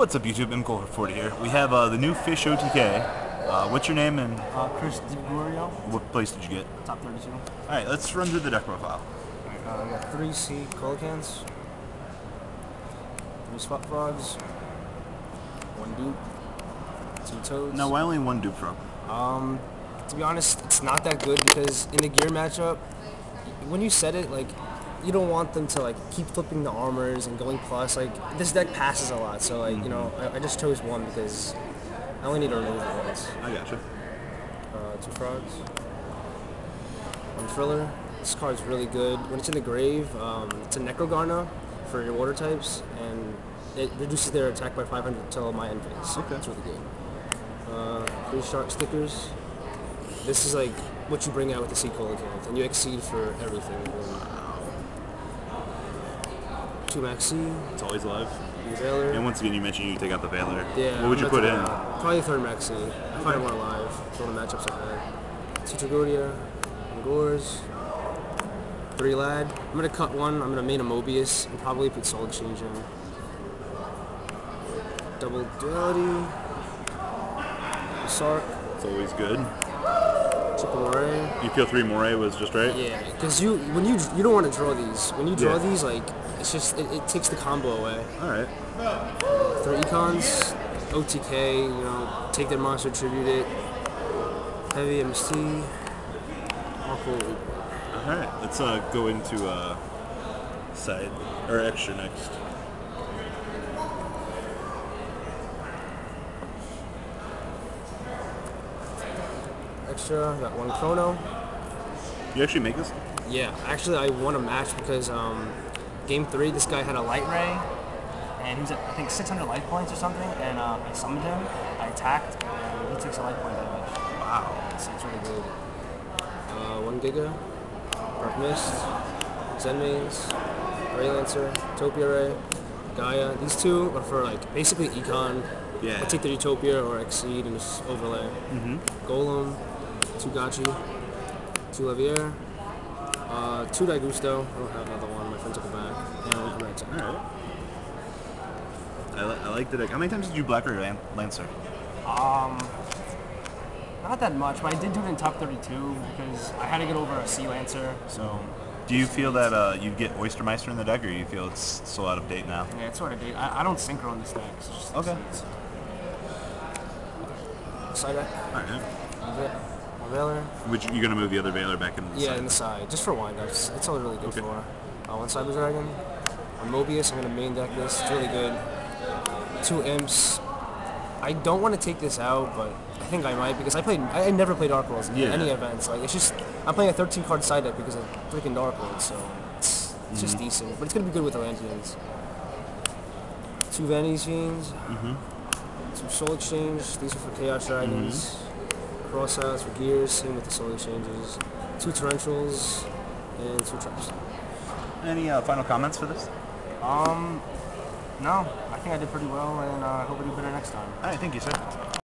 What's up, YouTube? I'm Kohl 40 here. We have uh, the new Fish OTK. Uh, what's your name and Uh, Chris DiGregorio, what place did you get? top 32. All right, let's run through the deck profile. Uh, we got three Sea Coelacanths, three Swap Frogs, one Dupe, two Toads. Now, why only one dupe frog? Um, to be honest, it's not that good because in the gear matchup, when you set it, like, you don't want them to like keep flipping the armors and going plus. Like this deck passes a lot, so like you know, I, I just chose one because I only need to remove it once. I gotcha. Uh, two frogs. One thriller. This card's really good. When it's in the grave, um, it's a Necro Gardna for your water types, and it reduces their attack by 500 until my end phase. Okay. It's really good. Uh, three Shark Stakers. This is like what you bring out with the Sea Coelacanth, and you exceed for everything. Two Maxi, It's always alive. Veiler. And once again, you mentioned you take out the Veiler. Yeah. What would you put in? Probably third Maxi. I find more alive. It's one of the matchups I've had. Two Tragoedia, Gorz, three Lad. I'm gonna cut one. I'm gonna main a Mobius and probably put Soul Change in. Double Duality. Sark, It's always good. You feel three Moray was just right? Yeah, because you when you you don't want to draw these. When you draw Yeah. these, like it's just it, it takes the combo away. All right. Three econs, OTK, you know, take their monster, tribute it. Heavy MST. All cool. All right. Let's uh, go into uh, side or extra next. Extra, got one chrono. You actually make this? Yeah, actually I won a match because um, game three, this guy had a light ray, and he was at I think 600 life points or something, and uh, I summoned him, I attacked, and he takes a life point damage. Wow. So it's really good. Uh, one Giga, Dark Mist, Zenmaines, Ray Lancer, Topia Ray, Gaia. These two are for like basically econ. Yeah. I take the Utopia or Exceed and just overlay. Mm-hmm. Golem, two Gachi, two Leviair, uh, two Daigusto. I don't have another one. My friend took it back. And one Red Tech. All right. I, li- I like the deck. How many times did you Black Ray Lan- Lancer? Um, not that much, but I did do it in top 32 because I had to get over a Sea Lancer. So Do you feel that uh, you'd get Oystermeister in the deck, or you feel it's still out of date now? Yeah, it's sort of date. I, I don't synchro on this deck. It's just Okay. it's- Side deck. All right. Ve- Veiler. Which you're gonna move the other Veiler back into the Yeah, side. in the side. Just for windups. That's all really good Okay. for. Uh, one Cyber Dragon. A Mobius. I'm to main deck this. It's really good. Two Imps. I don't want to take this out, but I think I might because I played. I, I never played Dark Worlds in Yeah. any events. Like it's just I'm playing a 13 card side deck because of freaking Dark Worlds, so it's, it's just mm-hmm. decent. But it's gonna be good with Atlanteans. Two Vanity's Fiends. Some Soul Exchange. These are for Chaos Dragons. Mm-hmm. Crossouts for Gears. Same with the Soul Exchanges. Two Torrentials and two Traps. Any uh, final comments for this? Um, no, I think I did pretty well, and uh, I hope I do better next time. All right, thank you, sir.